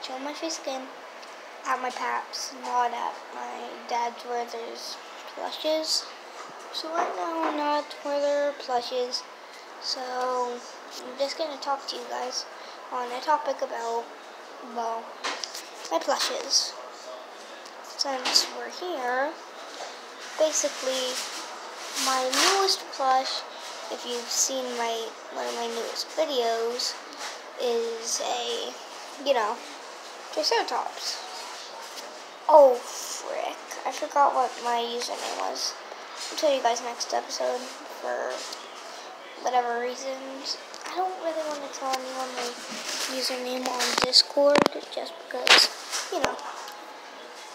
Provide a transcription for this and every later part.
watching on my face again. At my paps, not at my dad's where there's plushes. So right now I'm not where there are plushes. So I'm just gonna talk to you guys on a topic about well my plushes. Since we're here, basically my newest plush, if you've seen my one of my newest videos, is a you know Triceratops. Oh frick! I forgot what my username was. I'll tell you guys next episode for whatever reasons. I don't really want to tell anyone my username on Discord just because, you know,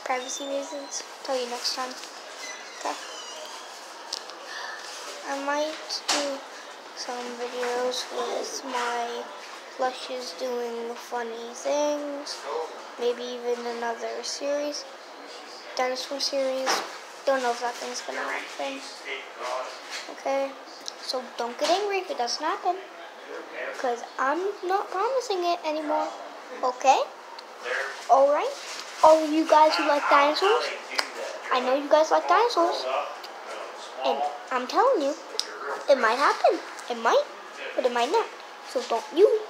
privacy reasons. I'll tell you next time. Okay. I might do some videos with my plushes doing funny things maybe even another series, dinosaur series. Don't know if that thing's gonna happen. Okay, so don't get angry if it doesn't happen, because I'm not promising it anymore. Okay? All right. All you guys who like dinosaurs, I know you guys like dinosaurs, and I'm telling you, it might happen. It might, but it might not. So don't you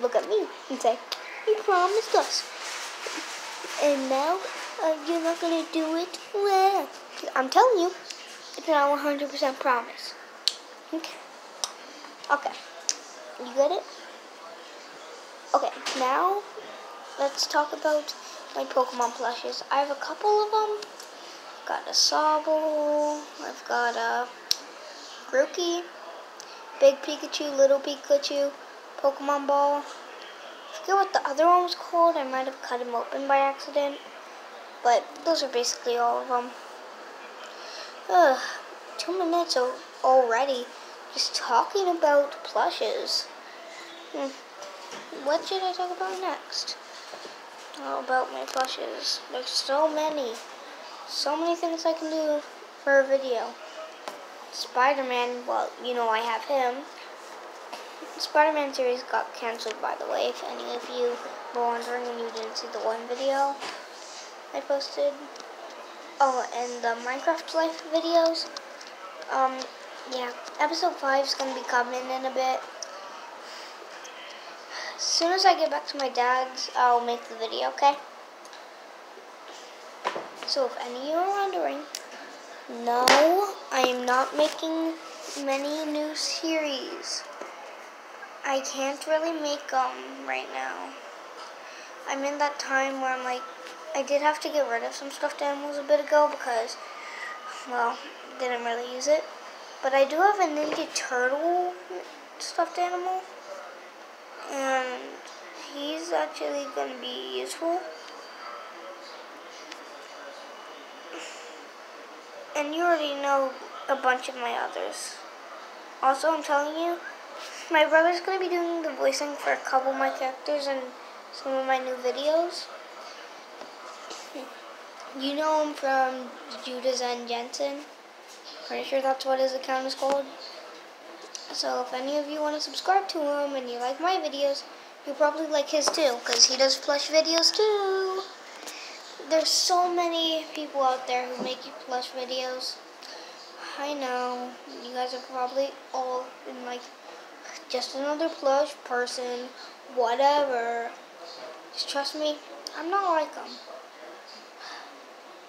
look at me and say, you promised us and now uh, you're not gonna do it well. I'm telling you, it's not 100% promise. Okay. Okay. You get it? Okay, now let's talk about my Pokemon plushes. I have a couple of them. I've got a Sobble. I've got a Grookey, Big Pikachu, Little Pikachu, Pokemon Ball forget what the other one was called. I might have cut him open by accident. But those are basically all of them. Ugh, two minutes already just talking about plushes. Hmm. What should I talk about next? Oh, about my plushes. There's so many. So many things I can do for a video. Spider-Man, well, you know I have him. Spider-Man series got canceled, by the way, if any of you were wondering and you didn't see the one video I posted. Oh, and the Minecraft Life videos. Um, yeah, episode 5 is going to be coming in a bit. As soon as I get back to my dad's, I'll make the video, okay? So if any of you are wondering, no, I am not making many new series. I can't really make them right now. I'm in that time where I'm like, I did have to get rid of some stuffed animals a bit ago because, well, didn't really use it. But I do have a Ninja Turtle stuffed animal, and he's actually going to be useful. And you already know a bunch of my others. Also, I'm telling you, my brother's going to be doing the voicing for a couple of my characters in some of my new videos. You know him from Judas and Jensen. Pretty sure that's what his account is called. So if any of you want to subscribe to him and you like my videos, you'll probably like his too, because he does plush videos too. There's so many people out there who make plush videos. I know, you guys are probably all in like just another plush person, whatever. Just trust me, I'm not like them.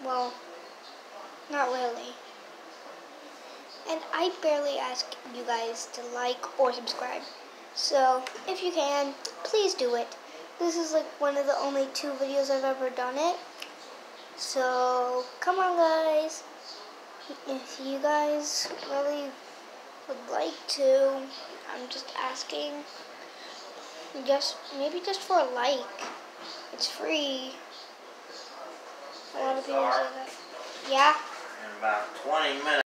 Well, not really. And I barely ask you guys to like or subscribe. So, if you can, please do it. This is like one of the only two videos I've ever done it. So, come on guys. If you guys really would like to, I'm just asking. Just maybe just for a like. It's free. A lot of people say that. Yeah. In about 20 minutes.